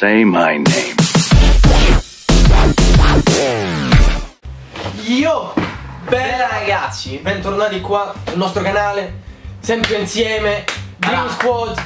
Say my name. Io, bella ragazzi, bentornati qua sul nostro canale, sempre insieme, Dream. Squad,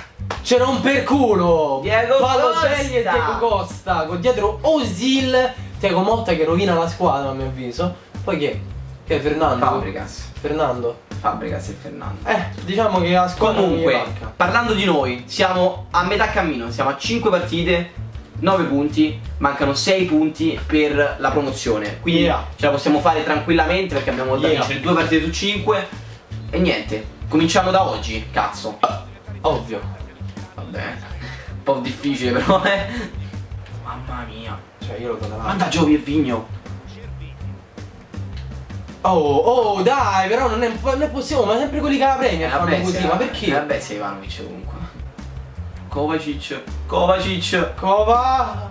c'era un per culo, Diego Balotelli e Costa. Diego Costa, con dietro Osil, Diego Motta che rovina la squadra a mio avviso, poi che? Che è Fernando? Fabregas. Fernando? Fabregas e Fernando. Eh, diciamo che la squadra Comunque, manca. parlando di noi, siamo a metà cammino, siamo a 5 partite, 9 punti, mancano 6 punti per la promozione. Quindi Yeah. ce la possiamo fare tranquillamente perché abbiamo da Yeah. vincere 2 partite su 5. E niente, cominciamo da oggi, cazzo. Ovvio. Vabbè, un po' difficile però, eh. Mamma mia. Cioè io lo do davanti. Manda Giovi e Vigno. Oh, oh, dai, però non è, non è possibile, ma sempre quelli che la Premier fanno vabbè, così, ma perché? eh, vabbè, sei Ivanovic comunque. Kovacic. Kovacic. Cova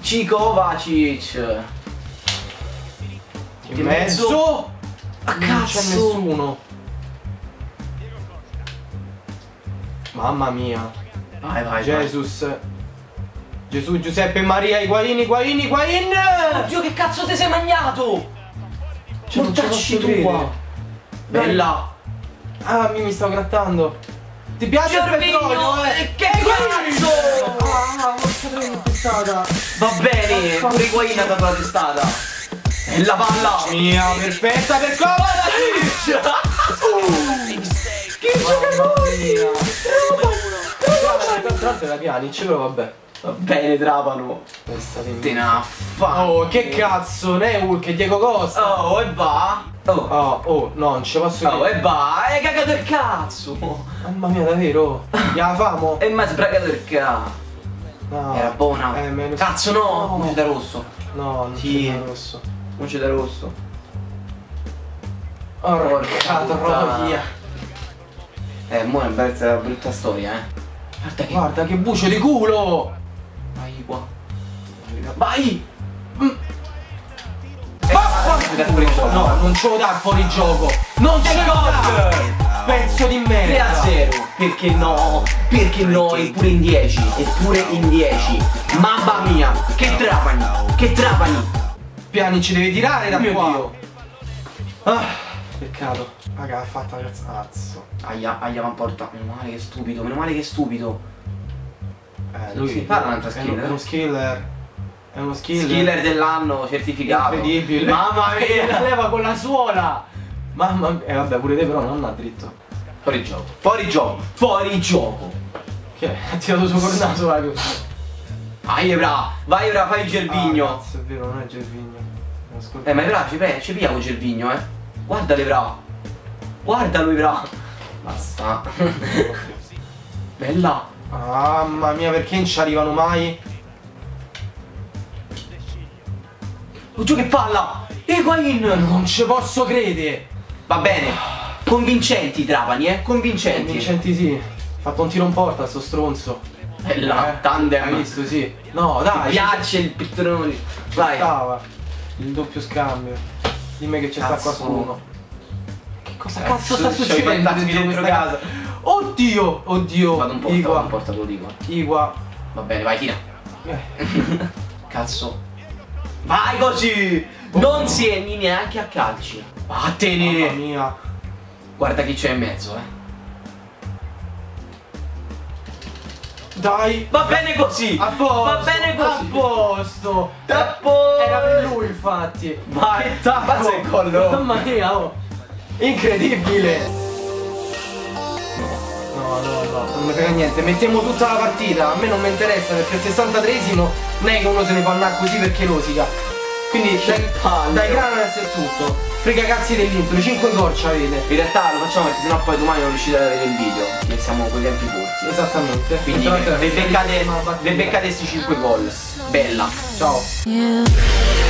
Cikovacic. in mezzo. A Non c'è cazzo. nessuno. Mamma mia. Vai, vai, Jesus. Gesù, Giuseppe, Maria, Higuain, Higuain. vai. Oddio, che cazzo ti sei magnato? Cioè, ci Mortacci credere. tua. Bella. Ah, mi, mi stavo grattando. Ti piace il petrolio, eh? eh, che cazzo? Ah, porca che testata. Va bene, pure Higuain ha dato la testata. E la palla. Mia, perfetta per Kovacic. Che giocatori! Tra l'altro era Pjanic, però vabbè. Va bene, Trapano. Questa Te ne fa. Oh, che cazzo, Neul, che Diego Costa. Oh, e va. Oh. Oh, oh, no, non ci posso Oh, e va. Hai cagato il cazzo. Mamma mia, davvero? Gliela famo? E mi ha sbragato il cazzo. No. Era buona. Eh, meno- Cazzo no, No. non c'è da rosso. No, non Sì. c'è rosso. Non c'è da rosso. Porca Porca troia. Eh, mo è una bella brutta storia, eh. Guarda che. Guarda che bucio di culo. Vai qua. Vai. Mm. Eh, Ah, pure il gioco. No, non ce lo dà fuori gioco. Non ce lo dà. Pezzo di 3 a merda. 0 Perché no? Perché no? Eppure in 10 Eppure in 10 Mamma mia Che trapani Che trapani Piani ci deve tirare da Mio qua. Dio. Ah, peccato. Raga, ha fatto la cazzo. Aia, aia va in porta Meno male che è stupido Meno male che è stupido Eh, Lui si fa un'altra è skill, uno- È eh? uno skiller. È uno skiller. Skiller dell'anno certificato Incredibile. Mamma Che la mia leva con la suola. Mamma mia. E vabbè, pure te però non andà dritto. Fuori gioco Fuori gioco Fuori gioco Che è? Ha tirato su col naso la cosa. Vai Ebra Vai Ebra fai il Ah, Gervigno cazzo, è vero, non è Gervigno. Eh ma Ebra ci, ci pigliamo Gervigno eh Guarda l'Ebra Guardalo Ebra Basta Bella Mamma mia, perché non ci arrivano mai? Oddio che palla Higuain Non ci posso credere. Va bene Convincenti Trapani eh Convincenti Vincenti sì. Fatto un tiro in porta sto stronzo. Bella Eh, Tandem Hai visto, sì. No, dai. Mi piace il pittrone Vai stava. Il doppio scambio. Dimmi che c'è sta qualcuno. Che cosa Cazzo, cazzo sta succedendo dentro questa casa. Oddio, oddio. Vado un po' Igua. un porta te lo dico Igua. Va bene vai tira Eh, Cazzo Vai così Non segni neanche a calci Mamma Vattene mia. Guarda chi c'è in mezzo eh Dai. Va bene così A posto. Va bene A così posto. A posto. Era per lui infatti. Vai Che tacco. Pazzo il collo Mamma mia, oh. Incredibile. No, no, no, non mi frega niente. Mettiamo tutta la partita. A me non mi interessa perché il 63esimo non è che uno se ne fa andare così perché rosica. Quindi dai, dai Granas è tutto. Frega cazzi dell'intro, 5 gol ci avete. In realtà lo facciamo perché sennò poi domani non riuscite ad avere il video Che siamo con i tempi corti Esattamente. Quindi vi beccate, beccate sti 5 gol Bella Ciao. you.